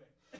ด้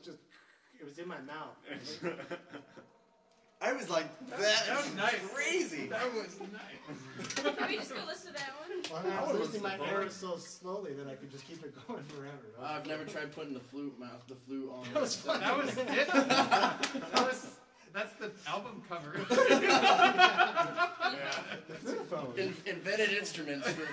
was just. It was in my mouth. I was like, that, That was nice. crazy. That was nice. Can we just go listen to that one? Well, I I was would've losing my listened air so slowly that I could just keep it going forever. That was I've never tried putting the flute mouth, the flute on. That was fun. That was it. That was. That's the album cover. the flute phone. In, invented instruments for